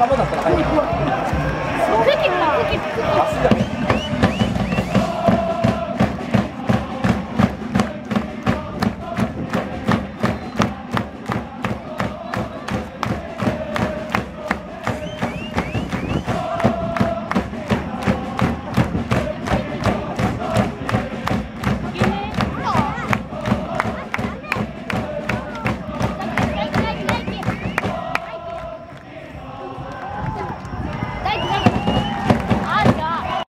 ままだったら入る。